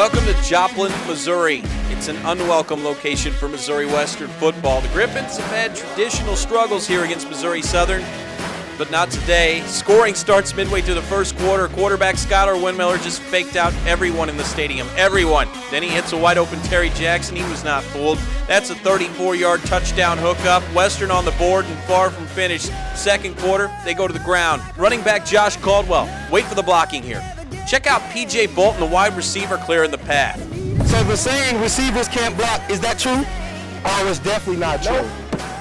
Welcome to Joplin, Missouri. It's an unwelcome location for Missouri Western football. The Griffons have had traditional struggles here against Missouri Southern, but not today. Scoring starts midway through the first quarter. Quarterback Skylar Windmiller just faked out everyone in the stadium. Everyone. Then he hits a wide open Terry Jackson. He was not fooled. That's a 34 yard touchdown hookup. Western on the board and far from finished. Second quarter, they go to the ground. Running back Josh Caldwell. Wait for the blocking here. Check out PJ Bolton, the wide receiver, clearing the path. So the saying receivers can't block, is that true? Oh, it's definitely not true.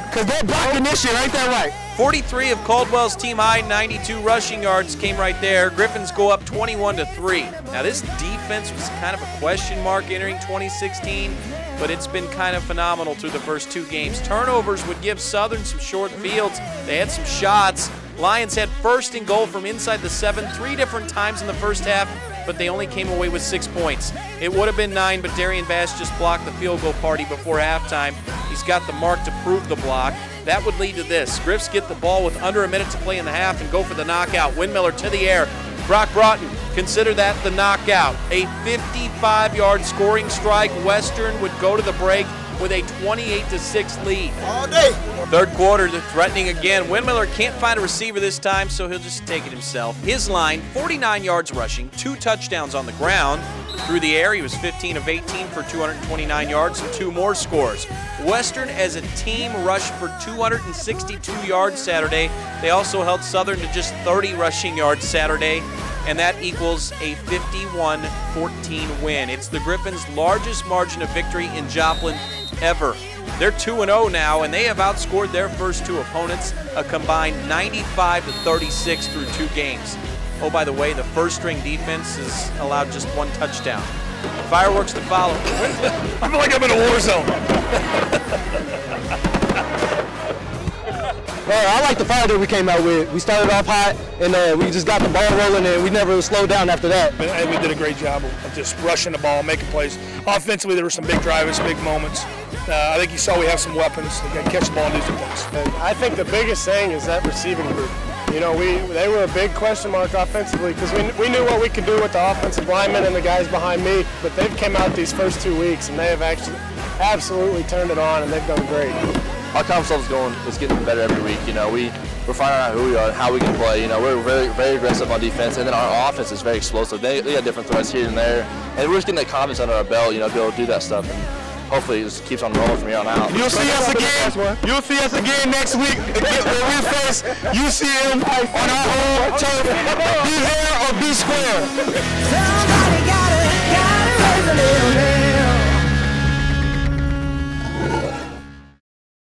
Because they're blocking this shit, ain't that right? 43 of Caldwell's team high 92 rushing yards came right there. Griffons go up 21 to 3. Now this defense was kind of a question mark entering 2016, but it's been kind of phenomenal through the first two games. Turnovers would give Southern some short fields. They had some shots. Lions had first and goal from inside the seven three different times in the first half, but they only came away with six points. It would have been nine, but Darian Bass just blocked the field goal party before halftime. He's got the mark to prove the block. That would lead to this. Griffs get the ball with under a minute to play in the half and go for the knockout. Windmiller to the air. Brock Broughton, consider that the knockout. A 55 yard scoring strike. Western would go to the break with a 28 6 lead. All day. Third quarter, they're threatening again. Windmiller can't find a receiver this time, so he'll just take it himself. His line 49 yards rushing, two touchdowns on the ground. Through the air, he was 15 of 18 for 229 yards and two more scores. Western, as a team, rushed for 262 yards Saturday. They also held Southern to just 30 rushing yards Saturday and that equals a 51 14 win. It's the Griffons' largest margin of victory in Joplin ever. They're 2 0 now, and they have outscored their first two opponents a combined 95 to 36 through two games. Oh, by the way, the first string defense has allowed just one touchdown. Fireworks to follow. I feel like I'm in a war zone. Well, I like the fire that we came out with. We started off hot, and uh, we just got the ball rolling, and we never slowed down after that. And we did a great job of just rushing the ball, making plays. Offensively, there were some big drives, big moments. Uh, I think you saw we have some weapons that can catch the ball and do some things. And I think the biggest thing is that receiving group. You know, we they were a big question mark offensively because we, we knew what we could do with the offensive linemen and the guys behind me, but they've came out these first two weeks and they have actually absolutely turned it on and they've done great. Our confidence level's going is getting better every week. You know, we we're finding out who we are and how we can play. You know, we're very very aggressive on defense, and then our offense is very explosive. They, they got different threats here and there, and we're just getting that confidence under our belt. You know, to be able to do that stuff. And, hopefully it just keeps on rolling from here on out. You'll see us again. You'll see us again next week when we face UCM on our home turf. Be there or be square.